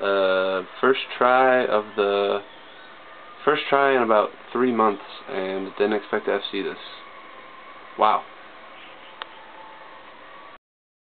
Uh, first try of the first try in about three months, and didn't expect to FC this. Wow.